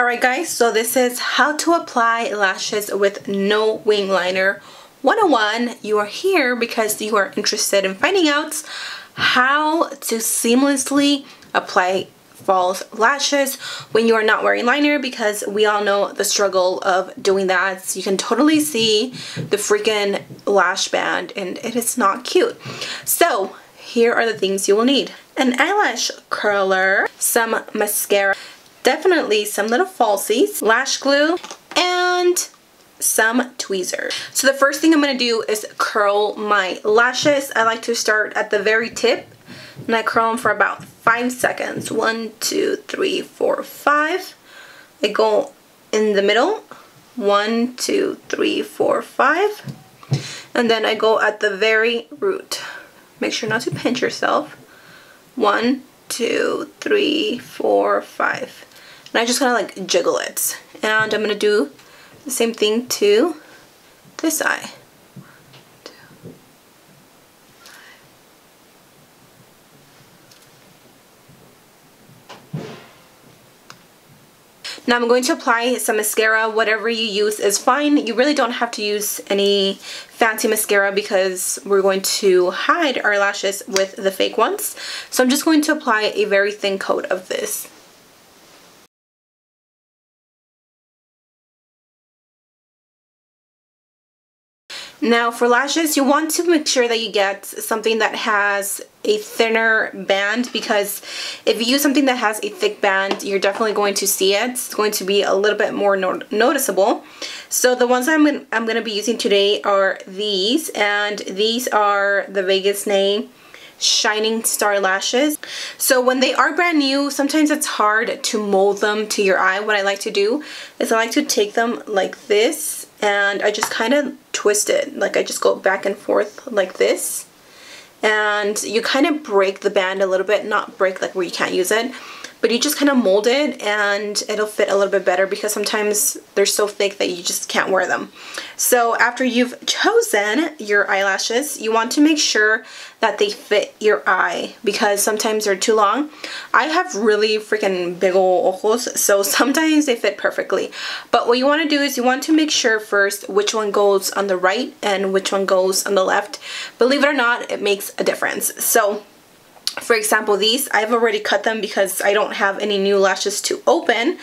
Alright guys, so this is how to apply lashes with no wing liner 101. You are here because you are interested in finding out how to seamlessly apply false lashes when you are not wearing liner because we all know the struggle of doing that. So you can totally see the freaking lash band and it is not cute. So here are the things you will need. An eyelash curler, some mascara, definitely some little falsies, lash glue, and some tweezers. So the first thing I'm going to do is curl my lashes. I like to start at the very tip and I curl them for about five seconds. One, two, three, four, five. I go in the middle. One, two, three, four, five. And then I go at the very root. Make sure not to pinch yourself. One, two, three, four, five and I just kind of like jiggle it and I'm going to do the same thing to this eye. Now I'm going to apply some mascara. Whatever you use is fine. You really don't have to use any fancy mascara because we're going to hide our lashes with the fake ones. So I'm just going to apply a very thin coat of this. Now for lashes, you want to make sure that you get something that has a thinner band because if you use something that has a thick band, you're definitely going to see it. It's going to be a little bit more no noticeable. So the ones I'm, I'm going to be using today are these and these are the Vegas Nay shining star lashes so when they are brand new sometimes it's hard to mold them to your eye what I like to do is I like to take them like this and I just kind of twist it like I just go back and forth like this. And you kind of break the band a little bit not break like where you can't use it but you just kind of mold it and it'll fit a little bit better because sometimes they're so thick that you just can't wear them. So after you've chosen your eyelashes, you want to make sure that they fit your eye because sometimes they're too long. I have really freaking big ol' ojos, so sometimes they fit perfectly. But what you want to do is you want to make sure first which one goes on the right and which one goes on the left. Believe it or not, it makes a difference. So for example these I've already cut them because I don't have any new lashes to open.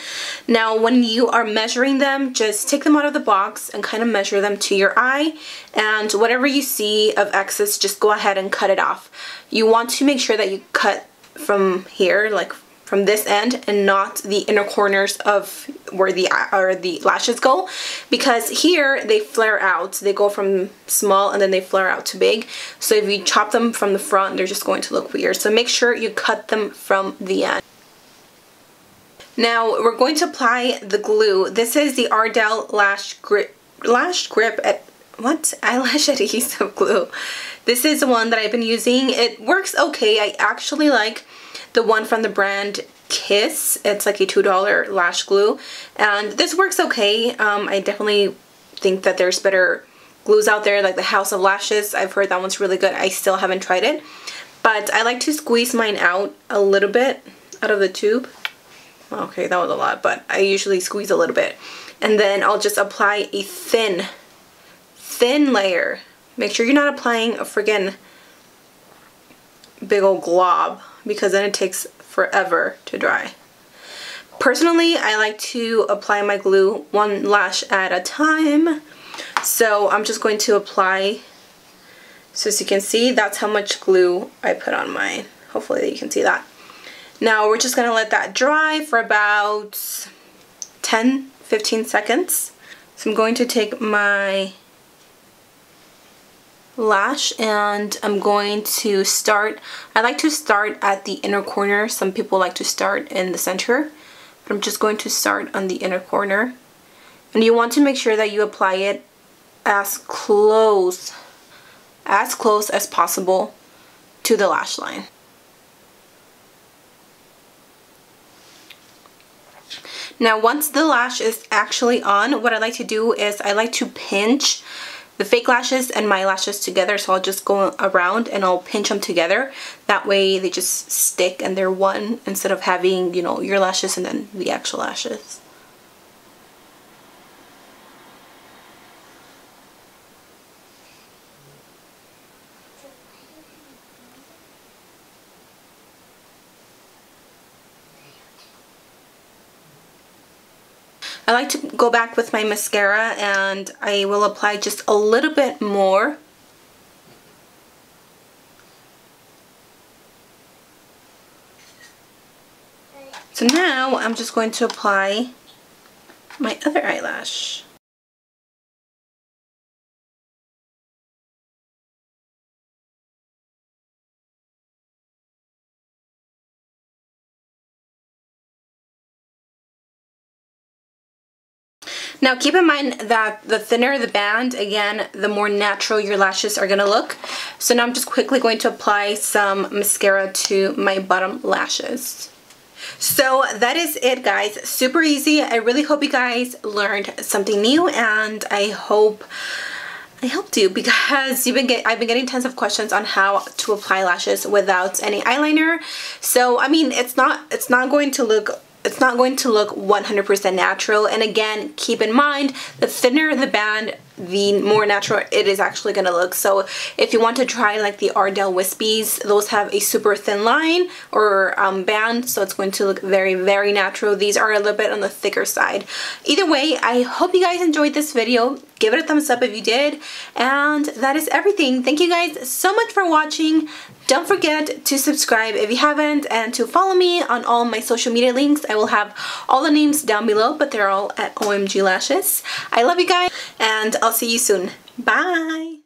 Now when you are measuring them just take them out of the box and kind of measure them to your eye. And whatever you see of excess just go ahead and cut it off. You want to make sure that you cut from here like from this end and not the inner corners of where the or the lashes go. Because here they flare out. They go from small and then they flare out to big. So if you chop them from the front they're just going to look weird. So make sure you cut them from the end. Now we're going to apply the glue. This is the Ardell lash grip lash grip at what? Eyelash adhesive glue. This is the one that I've been using. It works okay. I actually like the one from the brand Kiss. It's like a $2 lash glue. And this works okay. Um, I definitely think that there's better glues out there like the House of Lashes. I've heard that one's really good. I still haven't tried it. But I like to squeeze mine out a little bit out of the tube. Okay, that was a lot, but I usually squeeze a little bit. And then I'll just apply a thin, thin layer. Make sure you're not applying a friggin' big old glob because then it takes forever to dry. Personally, I like to apply my glue one lash at a time. So I'm just going to apply, so as you can see, that's how much glue I put on mine. Hopefully you can see that. Now we're just going to let that dry for about 10-15 seconds. So I'm going to take my lash and I'm going to start I like to start at the inner corner. Some people like to start in the center but I'm just going to start on the inner corner. And you want to make sure that you apply it as close as close as possible to the lash line. Now once the lash is actually on what I like to do is I like to pinch the fake lashes and my lashes together. So I'll just go around and I'll pinch them together. That way they just stick and they're one instead of having you know your lashes and then the actual lashes I like to go back with my mascara and I will apply just a little bit more. So now I'm just going to apply my other eyelash. Now keep in mind that the thinner the band, again, the more natural your lashes are going to look. So now I'm just quickly going to apply some mascara to my bottom lashes. So that is it guys, super easy. I really hope you guys learned something new and I hope I helped you because you've been get, I've been getting tons of questions on how to apply lashes without any eyeliner. So I mean it's not it's not going to look it's not going to look 100% natural and again keep in mind the thinner the band the more natural it is actually going to look. So if you want to try like the Ardell Wispies, those have a super thin line or um, band, so it's going to look very, very natural. These are a little bit on the thicker side. Either way, I hope you guys enjoyed this video. Give it a thumbs up if you did. And that is everything. Thank you guys so much for watching. Don't forget to subscribe if you haven't and to follow me on all my social media links. I will have all the names down below, but they're all at OMG Lashes. I love you guys and I'll see you soon. Bye!